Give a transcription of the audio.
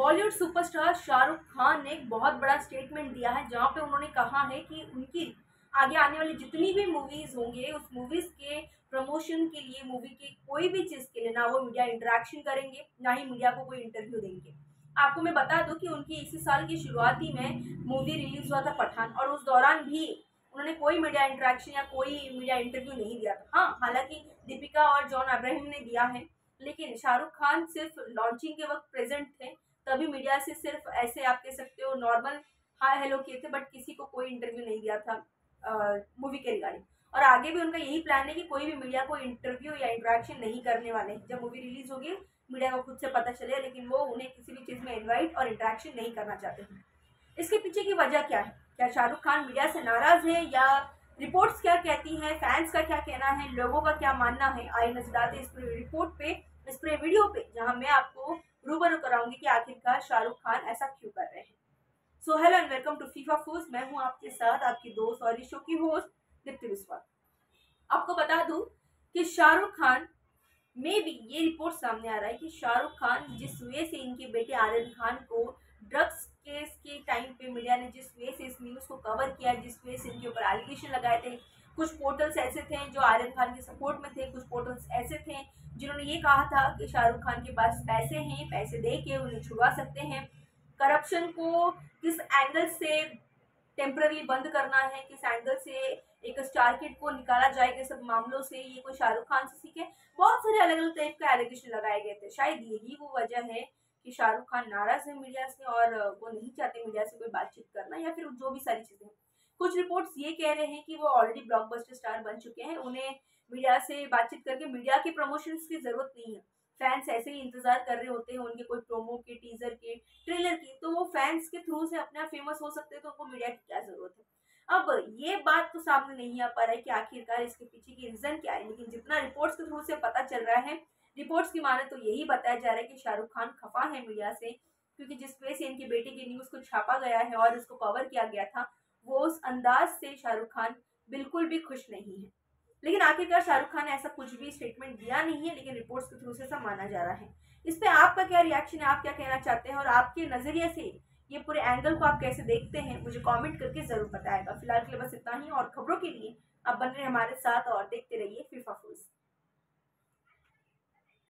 Bollywood superstar Shahrukh Khan ने एक बहुत बड़ा स्टेटमेंट दिया है, जहाँ पे उन्होंने कहा है कि उनकी आगे आने वाली जितनी भी मूवीज़ होंगे, उस मूवीज़ के प्रमोशन के लिए मूवी के कोई भी चीज़ के लिए ना वो मीडिया इंटरेक्शन करेंगे, ना ही मीडिया को कोई इंटरव्यू देंगे। आपको मैं बता दूँ कि उनकी इसी साल की शुरुआती में मूवी रिलीज़ हुआ था पठान, और उस दौरान भी उन्होंने कोई मीडिया इंटरेक्शन या कोई मीडिया इंटरव्यू नहीं दिया था। हाँ हालाँकि दीपिका और जॉन अब्राहिम ने दिया है, लेकिन शाहरुख खान सिर्फ़ लॉन्चिंग के वक्त प्रेजेंट थे तभी मीडिया से सिर्फ़ ऐसे आप कह सकते हो नॉर्मल हाय हेलो किए थे बट किसी को कोई इंटरव्यू नहीं दिया था मूवी के रिगार्डिंग और आगे भी उनका यही प्लान है कि कोई भी मीडिया को इंटरव्यू या इंटरेक्शन नहीं करने वाले जब मूवी रिलीज़ होगी, मीडिया को खुद से पता चले, लेकिन वो उन्हें किसी भी चीज़ में इन्वाइट और इंटरेक्शन नहीं करना चाहते हैं। इसके पीछे की वजह क्या है? क्या शाहरुख खान मीडिया से नाराज़ है या रिपोर्ट्स क्या कहती हैं फैंस का क्या कहना है, लोगों का क्या मानना है? आई नज़र आते इस पूरे रिपोर्ट पे, इस पूरे वीडियो पे, जहाँ मैं आपको रूबरू कराऊँगी कि आखिरकार शाहरुख खान, ऐसा क्यों कर रहे हैं? So hello and welcome to FIFA फूस मैं हूँ आपके साथ, आपकी दोस्त और इस शो की होस्ट दीप्ति विश्वास आपको बता दूँ कि शाहरुख खान, में भी ये रिपोर्ट सामने आ रहा है कि शाहरुख खान, जिस वे से इनके बेटे आर्यन खान को ड्रग्स केस के टाइम पे मीडिया ने जिस वे से इस न्यूज़ को कवर किया, जिस वे से इनके ऊपर एलिगेशन लगाए थे, कुछ पोर्टल्स ऐसे थे जो आर्यन खान के सपोर्ट में थे, कुछ पोर्टल्स ऐसे थे जिन्होंने ये कहा था कि शाहरुख खान के पास पैसे हैं, पैसे दे के उन्हें छुड़वा सकते हैं। करप्शन को किस एंगल से टेम्पररी बंद करना है, किस एंगल से एक स्टार किड को निकाला जाएगा, सब मामलों से ये कोई शाहरुख खान से सीखे? बहुत सारे अलग अलग टाइप के एलिगेशन लगाए गए थे। शायद यही वो वजह है कि शाहरुख खान नाराज़ है मीडिया से और वो नहीं चाहते मीडिया से कोई बातचीत करना या फिर जो भी सारी चीज़ें कुछ रिपोर्ट्स ये कह रहे हैं कि वो ऑलरेडी ब्लॉकबस्टर स्टार बन चुके हैं। उन्हें मीडिया से बातचीत करके मीडिया के प्रमोशन की ज़रूरत नहीं है। फैंस ऐसे ही इंतज़ार कर रहे होते हैं उनके कोई प्रोमो के टीजर के ट्रेलर की। तो वो फैंस के थ्रू से अपने आप फ़ेमस हो सकते हैं तो उनको मीडिया की क्या ज़रूरत है? अब ये बात तो सामने नहीं आ पा रहा है कि आखिरकार इसके पीछे की रीजन क्या है। लेकिन जितना रिपोर्ट्स के थ्रू से पता चल रहा है रिपोर्ट्स की माने तो यही बताया जा रहा है कि शाहरुख खान खफा है मीडिया से, क्योंकि जिस वजह से इनके बेटे की न्यूज़ को छापा गया है और उसको कवर किया गया था वो उस अंदाज से शाहरुख खान बिल्कुल भी खुश नहीं है। लेकिन आखिरकार शाहरुख खान ने ऐसा कुछ भी स्टेटमेंट दिया नहीं है, लेकिन रिपोर्ट्स के थ्रू से ऐसा माना जा रहा है। इस पर आपका क्या रिएक्शन है? आप क्या कहना चाहते हैं? और आपके नज़रिए से ये पूरे एंगल को आप कैसे देखते हैं? मुझे कमेंट करके ज़रूर बताएगा। फ़िलहाल के लिए बस इतना ही, और खबरों के लिए आप बन रहे हमारे साथ, और देखते रहिए फिफा फूस